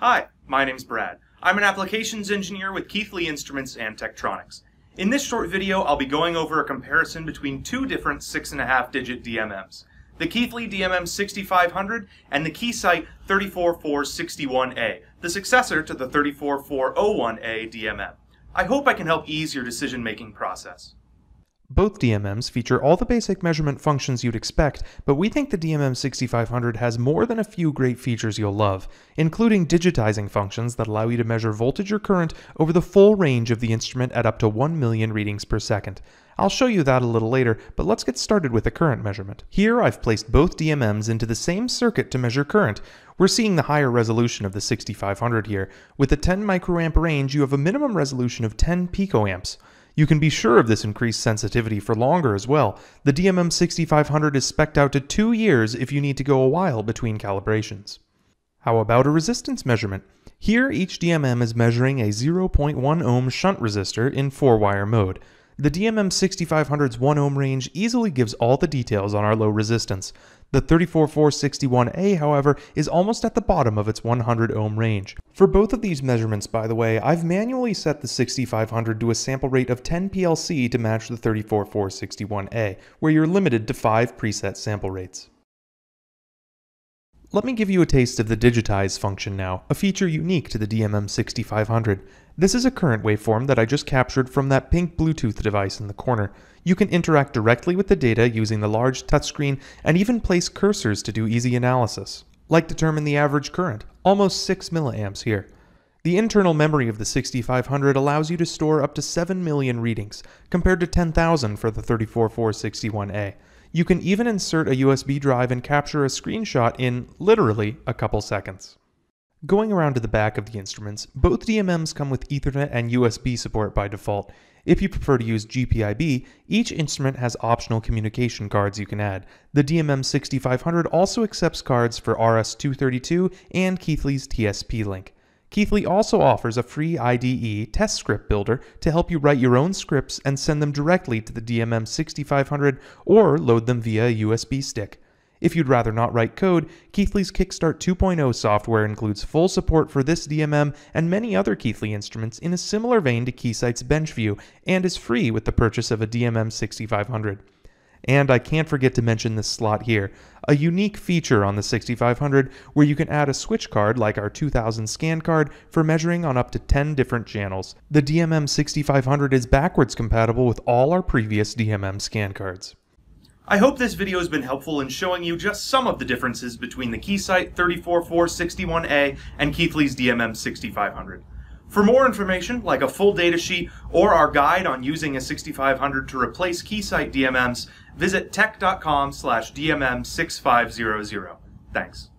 Hi, my name's Brad. I'm an applications engineer with Keithley Instruments and Tektronix. In this short video, I'll be going over a comparison between two different 6.5 digit DMMs, the Keithley DMM 6500 and the Keysight 34461A, the successor to the 34401A DMM. I hope I can help ease your decision making process. Both DMMs feature all the basic measurement functions you'd expect, but we think the DMM 6500 has more than a few great features you'll love, including digitizing functions that allow you to measure voltage or current over the full range of the instrument at up to 1 million readings per second. I'll show you that a little later, but let's get started with the current measurement. Here I've placed both DMMs into the same circuit to measure current. We're seeing the higher resolution of the 6500 here. With the 10 microamp range, you have a minimum resolution of 10 picoamps. You can be sure of this increased sensitivity for longer as well. The DMM 6500 is spec'd out to 2 years if you need to go a while between calibrations. How about a resistance measurement? Here each DMM is measuring a 0.1 ohm shunt resistor in 4-wire mode. The DMM 6500's 1 ohm range easily gives all the details on our low resistance. The 34461A, however, is almost at the bottom of its 100 ohm range. For both of these measurements, by the way, I've manually set the 6500 to a sample rate of 10 PLC to match the 34461A, where you're limited to 5 preset sample rates. Let me give you a taste of the digitize function now, a feature unique to the DMM 6500. This is a current waveform that I just captured from that pink Bluetooth device in the corner. You can interact directly with the data using the large touchscreen and even place cursors to do easy analysis. Like determine the average current, almost 6 milliamps here. The internal memory of the 6500 allows you to store up to 7 million readings, compared to 10,000 for the 34461A. You can even insert a USB drive and capture a screenshot in, literally, a couple seconds. Going around to the back of the instruments, both DMMs come with Ethernet and USB support by default. If you prefer to use GPIB, each instrument has optional communication cards you can add. The DMM 6500 also accepts cards for RS-232 and Keithley's TSP link. Keithley also offers a free IDE test script builder to help you write your own scripts and send them directly to the DMM 6500 or load them via a USB stick. If you'd rather not write code, Keithley's Kickstart 2.0 software includes full support for this DMM and many other Keithley instruments in a similar vein to Keysight's BenchView and is free with the purchase of a DMM 6500. And I can't forget to mention this slot here, a unique feature on the 6500 where you can add a switch card like our 2000 scan card for measuring on up to 10 different channels. The DMM 6500 is backwards compatible with all our previous DMM scan cards. I hope this video has been helpful in showing you just some of the differences between the Keysight 34461A and Keithley's DMM 6500. For more information, like a full datasheet or our guide on using a 6500 to replace Keysight DMMs, visit tek.com slash DMM6500. Thanks.